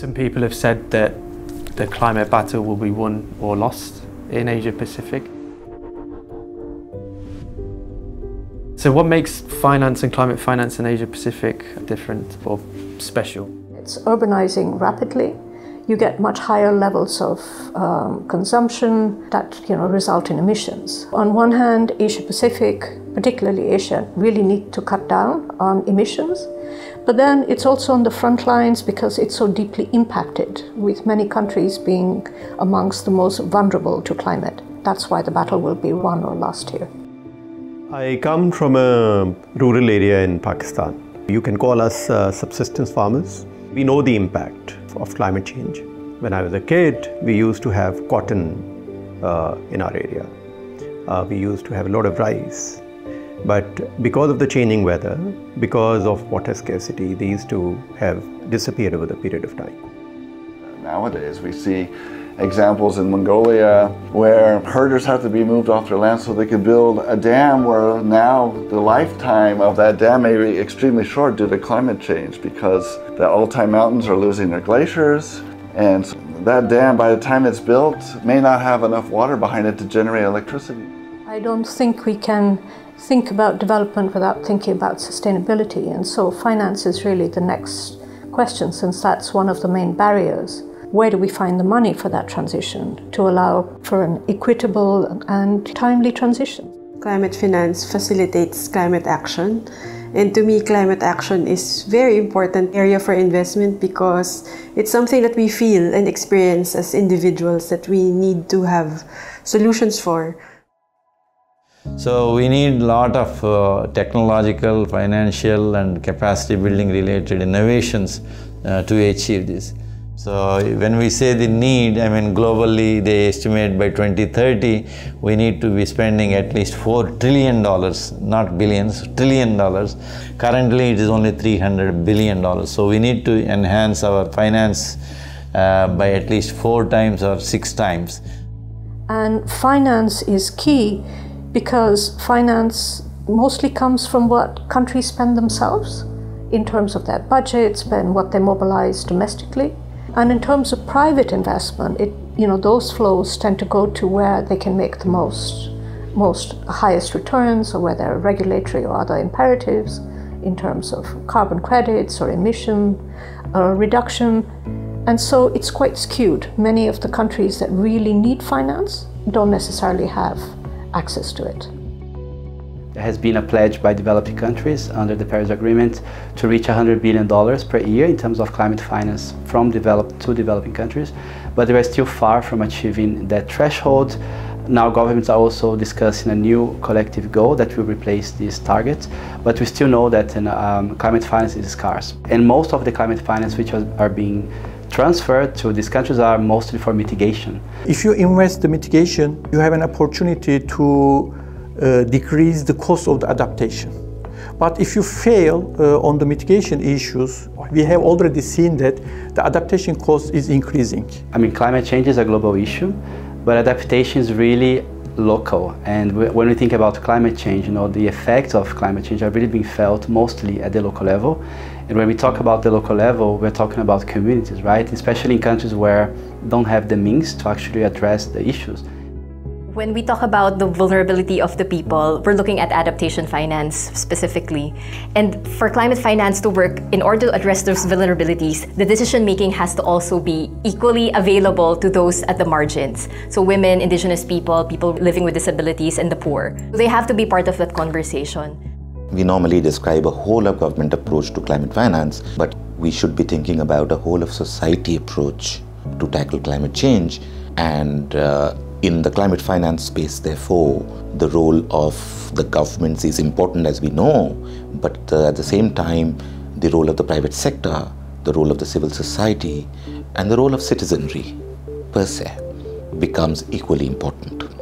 Some people have said that the climate battle will be won or lost in Asia Pacific. So what makes finance and climate finance in Asia Pacific different or special? It's urbanizing rapidly. You get much higher levels of um, consumption that you know result in emissions. On one hand, Asia Pacific, particularly Asia, really need to cut down on emissions. But then it's also on the front lines because it's so deeply impacted, with many countries being amongst the most vulnerable to climate. That's why the battle will be won or lost here. I come from a rural area in Pakistan. You can call us uh, subsistence farmers. We know the impact of climate change. When I was a kid, we used to have cotton uh, in our area. Uh, we used to have a lot of rice. But because of the changing weather, because of water scarcity, these two have disappeared over the period of time. Nowadays, we see examples in Mongolia where herders have to be moved off their land so they can build a dam where now the lifetime of that dam may be extremely short due to climate change because the Altai Mountains are losing their glaciers and that dam by the time it's built may not have enough water behind it to generate electricity. I don't think we can think about development without thinking about sustainability and so finance is really the next question since that's one of the main barriers where do we find the money for that transition to allow for an equitable and timely transition? Climate finance facilitates climate action. And to me, climate action is very important area for investment because it's something that we feel and experience as individuals that we need to have solutions for. So we need a lot of uh, technological, financial and capacity building related innovations uh, to achieve this. So when we say the need, I mean globally they estimate by 2030 we need to be spending at least 4 trillion dollars, not billions, trillion dollars. Currently it is only 300 billion dollars. So we need to enhance our finance uh, by at least 4 times or 6 times. And finance is key because finance mostly comes from what countries spend themselves in terms of their budgets and what they mobilize domestically. And in terms of private investment, it, you know, those flows tend to go to where they can make the most, most highest returns or where there are regulatory or other imperatives in terms of carbon credits or emission uh, reduction. And so it's quite skewed. Many of the countries that really need finance don't necessarily have access to it. There has been a pledge by developing countries under the Paris Agreement to reach $100 billion per year in terms of climate finance from developed to developing countries, but they are still far from achieving that threshold. Now governments are also discussing a new collective goal that will replace this target, but we still know that um, climate finance is scarce. And most of the climate finance which are being transferred to these countries are mostly for mitigation. If you invest the mitigation, you have an opportunity to uh, decrease the cost of the adaptation. But if you fail uh, on the mitigation issues, we have already seen that the adaptation cost is increasing. I mean, climate change is a global issue, but adaptation is really local. And when we think about climate change, you know, the effects of climate change are really being felt mostly at the local level. And when we talk about the local level, we're talking about communities, right? Especially in countries where don't have the means to actually address the issues. When we talk about the vulnerability of the people, we're looking at adaptation finance specifically. And for climate finance to work, in order to address those vulnerabilities, the decision making has to also be equally available to those at the margins. So women, indigenous people, people living with disabilities, and the poor. They have to be part of that conversation. We normally describe a whole of government approach to climate finance, but we should be thinking about a whole of society approach to tackle climate change and uh, in the climate finance space, therefore, the role of the governments is important as we know, but uh, at the same time, the role of the private sector, the role of the civil society, and the role of citizenry per se becomes equally important.